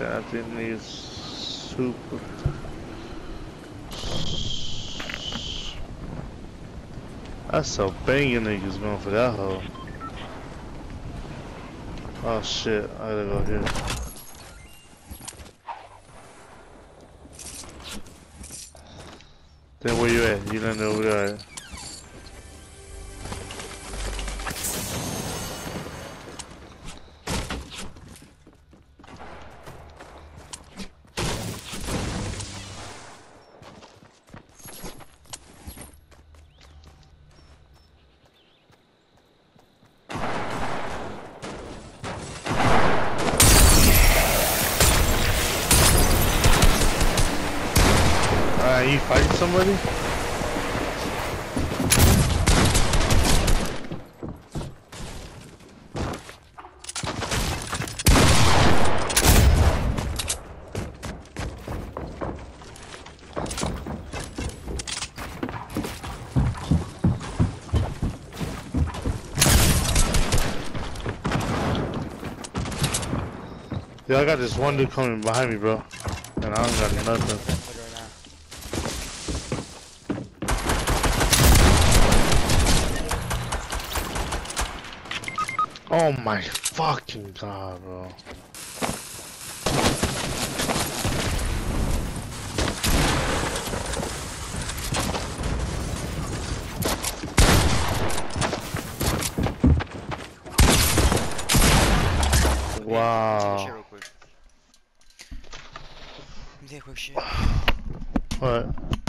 Yeah, I think these super. I saw banging niggas going for that hole. Oh shit, I gotta go here. Then where you at? You don't know where you somebody? Yeah, I got this one dude coming behind me, bro. And I don't got nothing. Oh my fucking god, bro. Wow. real quick. Let me take a quick shit. What?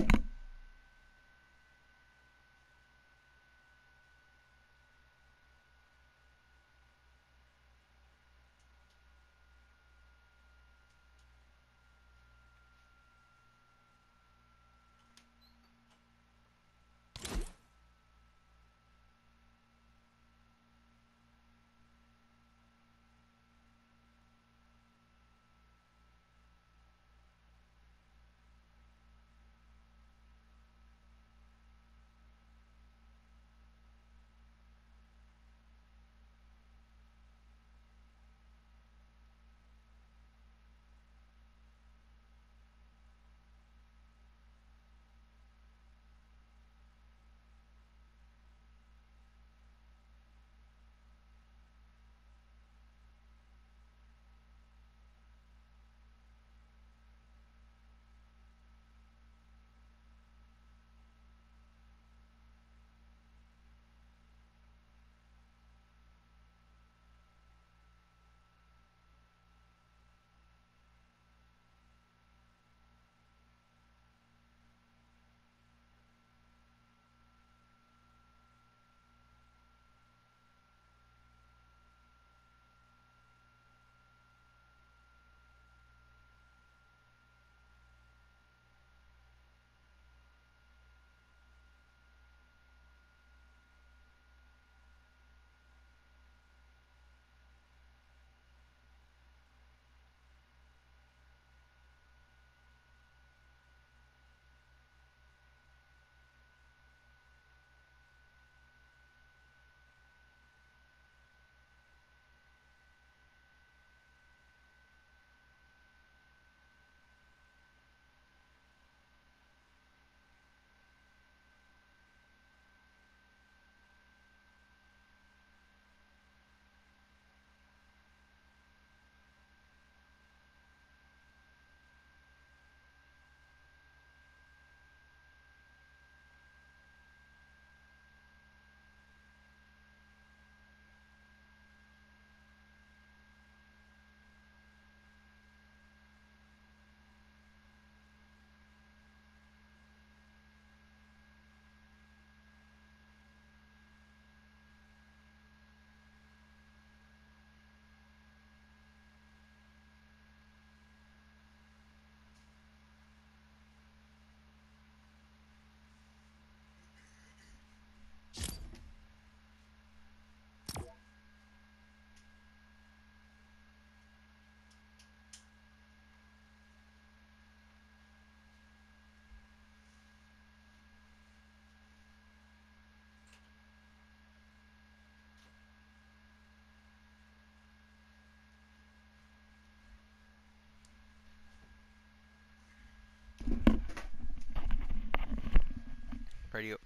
Up.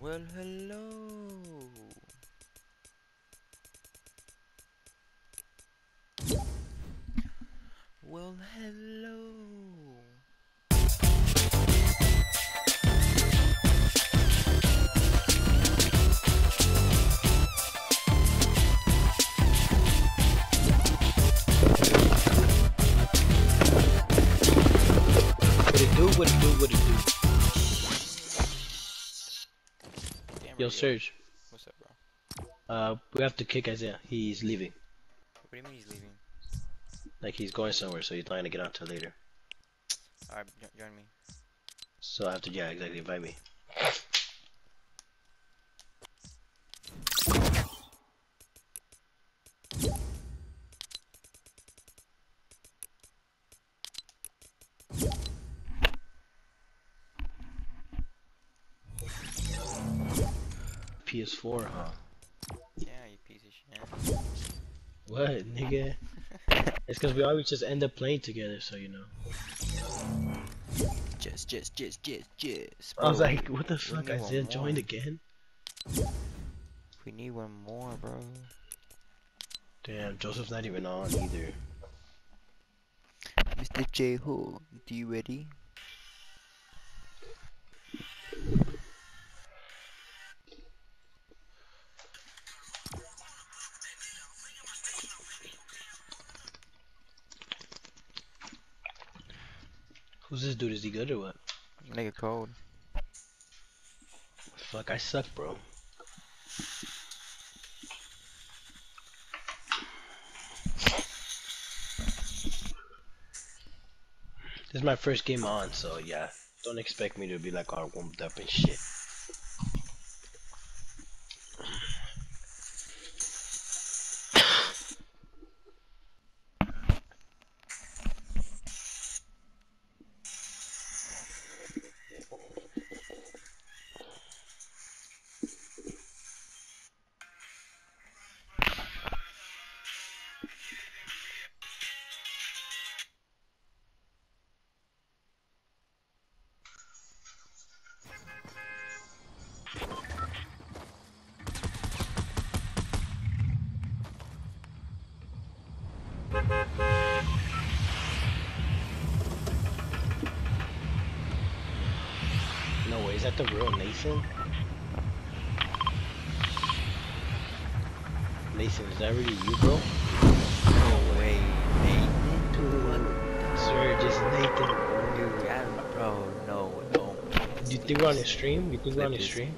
Well, hello. Well, hello. Yo, Radio. Serge. What's up, bro? Uh, we have to kick Isaiah. He's leaving. What do you mean he's leaving? Like he's going somewhere, so he's not gonna get on till later. Alright, join me. So I have to, yeah, exactly. Invite me. PS4, huh? Yeah, you piece of shit. What, nigga? it's because we always just end up playing together, so you know. Just, just, just, just, just. I was like, what the fuck? one Isaiah joined again? We need one more, bro. Damn, Joseph's not even on either. Mr. J Ho, do you ready? Dude? Is he good or what? Nigga cold. Fuck, I suck, bro. This is my first game on, so yeah. Don't expect me to be like all warmed up and shit. Is that the real Nathan? Nathan, is that really you, bro? No way, Nathan. Dude, sir, just Nathan. Dude, bro, no, no. Do you think we're on a stream? You think we're on a stream?